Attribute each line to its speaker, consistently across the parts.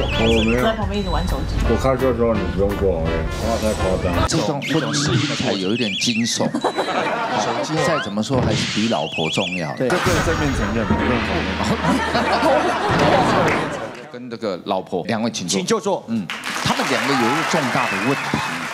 Speaker 1: 我开车，
Speaker 2: 我没有
Speaker 1: 在旁边一直玩手机。
Speaker 2: 我开车的时候你不用过，哇，太夸张。
Speaker 3: 这种婚事才有一点惊悚。手机再怎么说还是比老婆重要。
Speaker 4: 对，正面承认，不能否认。
Speaker 3: 跟这个老婆两位请坐，
Speaker 4: 请就坐。
Speaker 3: 嗯，他们两个有一个重大的问题，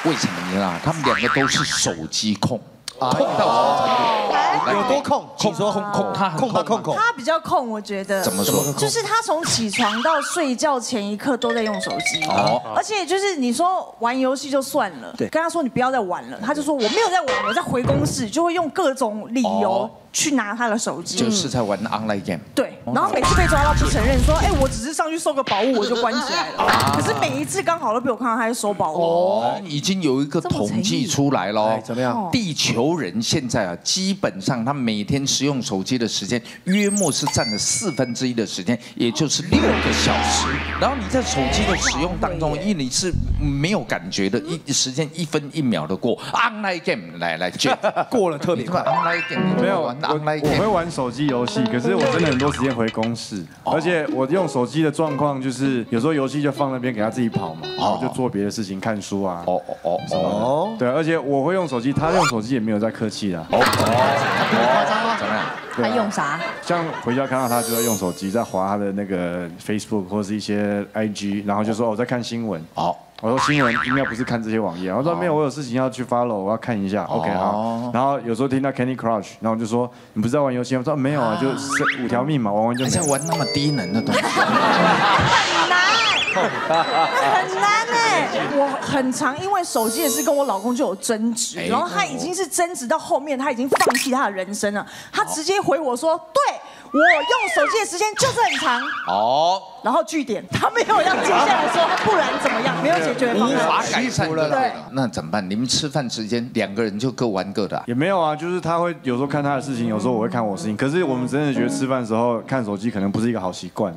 Speaker 3: 为什么你知道？他们两个都是手机控，控到什么程度？
Speaker 4: 有多控？请说。
Speaker 3: 控控他很
Speaker 4: 控他控控。
Speaker 1: 他比较控，我觉得。
Speaker 3: 怎么说？
Speaker 1: 就是他从起床到睡觉前一刻都在用手机，
Speaker 3: 哦
Speaker 1: 而且就是你说玩游戏就算了，
Speaker 4: 对
Speaker 1: 跟他说你不要再玩了，他就说我没有在玩，我在回公司，就会用各种理由
Speaker 3: 哦
Speaker 1: 去拿他的手机。
Speaker 3: 就是在玩 online game。
Speaker 1: 对，然后每次被抓到不承认，说哎我只是上去收个宝物我就关起来了，可是每一次刚好都被我看到他在收宝物。
Speaker 3: 哦，已经有一个统计出来喽
Speaker 4: 哎，怎么样？
Speaker 3: 地球人现在啊，基本上他每天使用手机的时间，约莫是占了四分之一的时间，也就是六个小时。然后你在手机的使用当中，因为你是没有感觉的，一时间一分一秒的过。online game 来来
Speaker 4: 过了特别快。
Speaker 3: online game 你
Speaker 5: 没有，
Speaker 3: 玩
Speaker 5: 我
Speaker 3: online game
Speaker 5: 我会。玩手机游戏，可是我真的很多时间回公司，而且我用手机的状况就是有时候游戏就放那边给他自己跑嘛，然后就做别的事情，看书啊。
Speaker 3: 哦哦哦哦
Speaker 4: 哦，
Speaker 5: 对，而且我会用手机，他用手机也没有在客气的。
Speaker 3: 哦哦，怎么样？
Speaker 1: 他用啥？
Speaker 5: 像回家看到他就在用手机，在划他的那个 Facebook 或是一些 IG，然后就说哦我在看新闻。
Speaker 3: 好。
Speaker 5: 我说新闻应该不是看这些网页，我说没有，我有事情要去 follow，我要看一下。OK 好。然后有时候听到 Candy Crush，然后我就说你不是在玩游戏吗？我说没有啊，就是五条密码，玩完就
Speaker 3: 还
Speaker 5: 没有。
Speaker 3: 在玩那么低能的东西？
Speaker 1: 很难，很难哎！我很常因为手机也是跟我老公就有争执，
Speaker 3: 哎
Speaker 1: 然后他已经是争执到后面，他已经放弃他的人生了。他直接回我说：“对我用手机的时间就是很长。
Speaker 3: 哦，”
Speaker 1: 然后据点，他没有要接下来说，不然怎么样？没有解决方
Speaker 3: 无法。改善的。
Speaker 1: 对
Speaker 3: 那怎么办？你们吃饭时间两个人就各玩各的啊、
Speaker 5: 也没有啊，就是他会有时候看他的事情，有时候我会看我的事情。可是我们真的觉得吃饭的时候看手机可能不是一个好习惯。